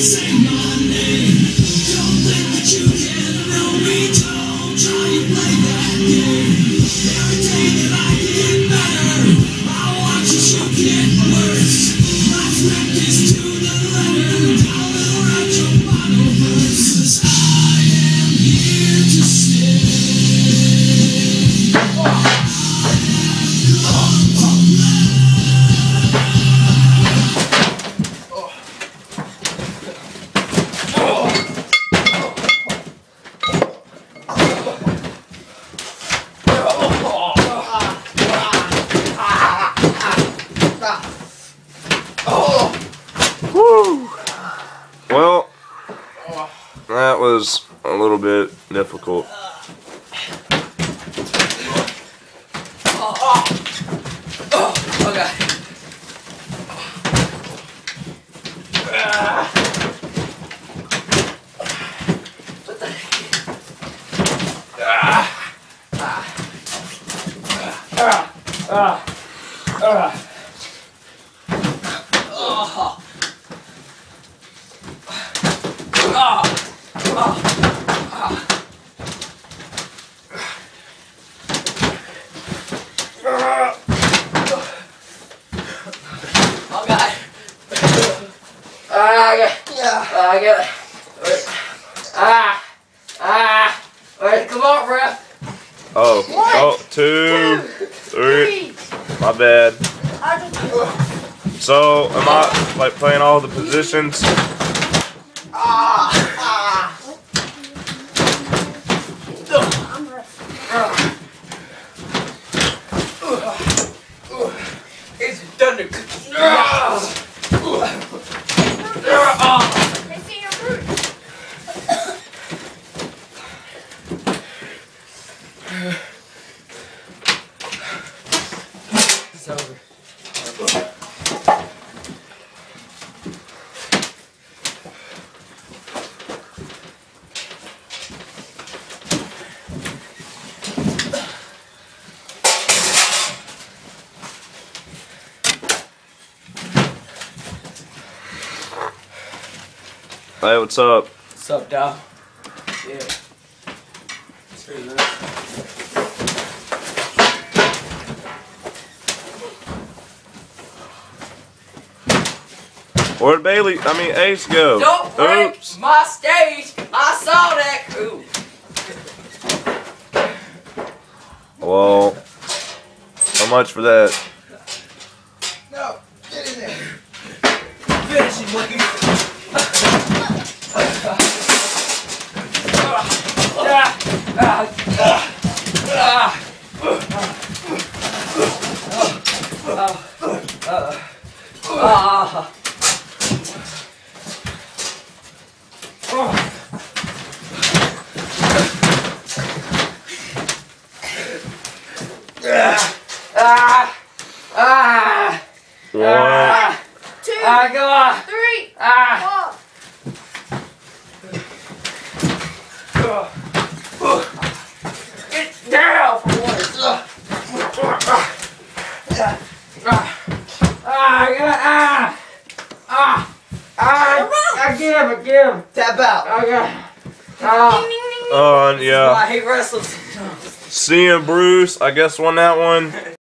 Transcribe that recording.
Woo! That was a little bit difficult. Okay. What the heck? Okay. Ah, okay. Yeah. Ah, I get it. Wait. Ah. Ah. Wait, come on, ref. Oh, oh, two, three. My bad. So, am I like playing all the positions? Ah. ah. It's thunder. It's Hey, what's up? What's up, Dow? Yeah. Pretty nice. Where'd Bailey, I mean Ace go? Don't break Oops. my stage. I saw that. Ooh. Well, how much for that? No, get in there. Finish him, Lucky. Ah. Ah. Ah. One. Ah. Two, Ah, go on. three, Ah. four. Get down for once. Ah. Ah. Ah, I got ah. Ah. Ah. I give him, give him. Tap out. Okay. Ah. Uh, I yeah. hate wrestlers. Seeing Bruce, I guess won that one.